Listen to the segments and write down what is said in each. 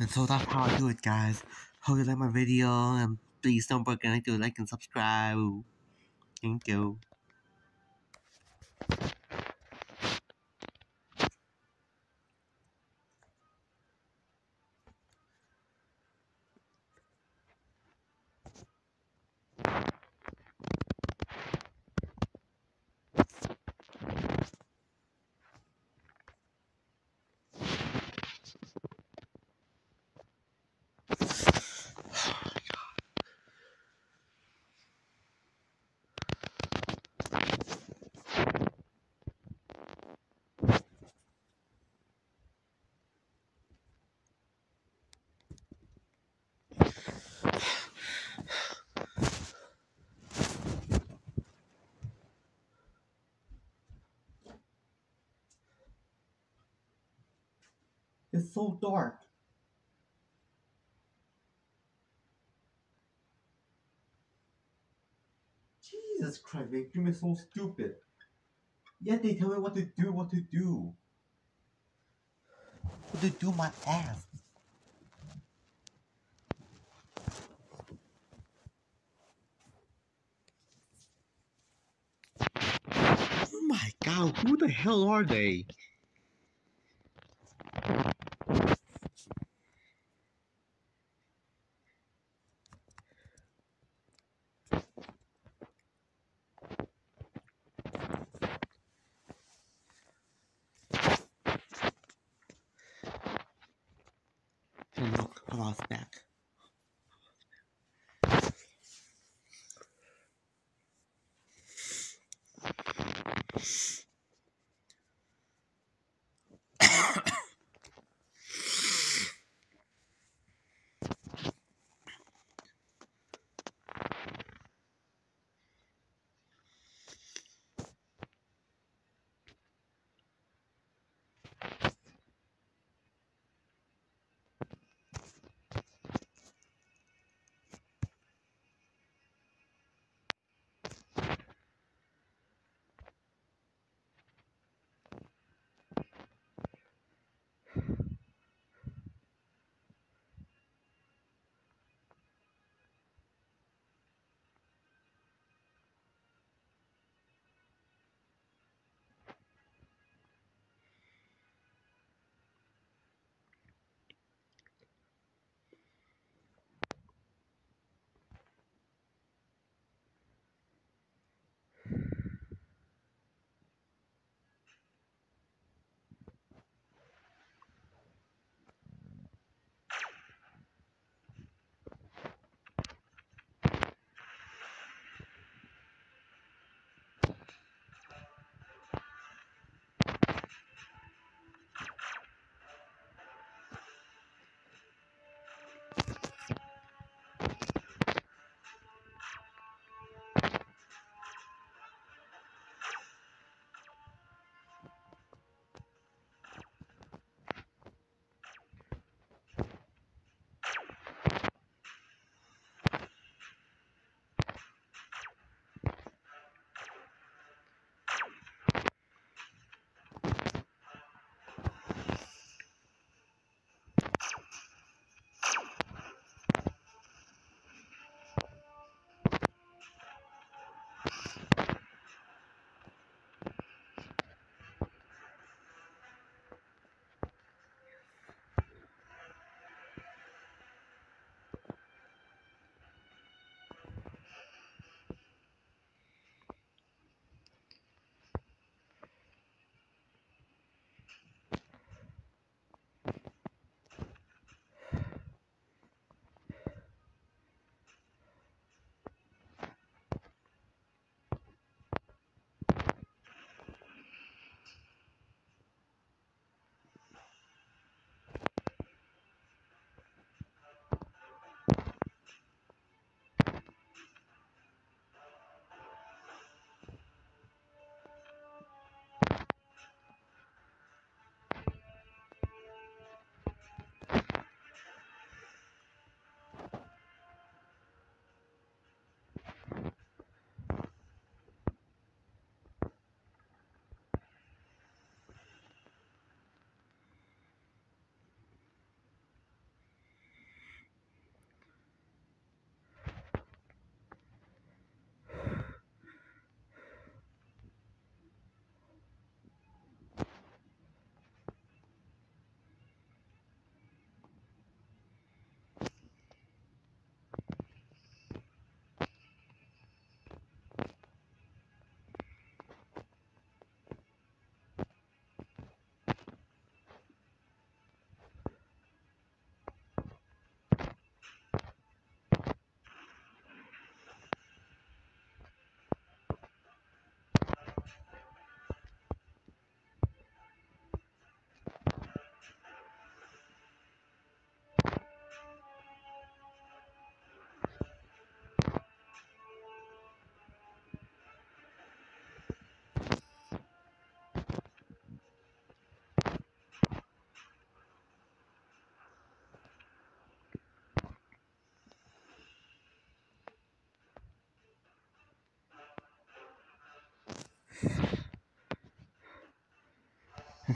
And so that's how I do it, guys. Hope you like my video, and please don't forget to like and subscribe. Thank you. It's so dark. Jesus Christ, they me so stupid. Yet they tell me what to do, what to do. What to do my ass. Oh my god, who the hell are they?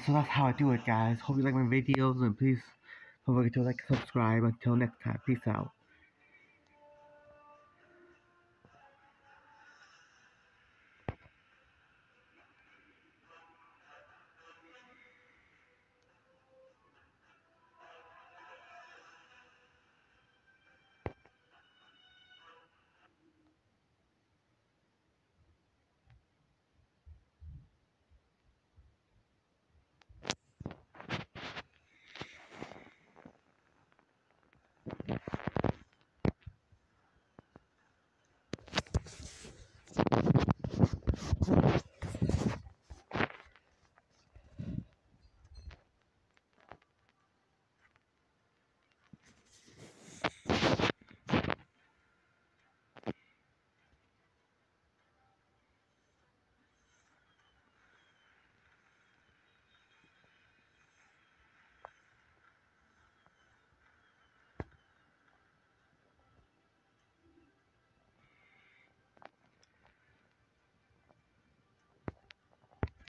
So that's how I do it, guys. Hope you like my videos, and please don't forget to like and subscribe. Until next time, peace out.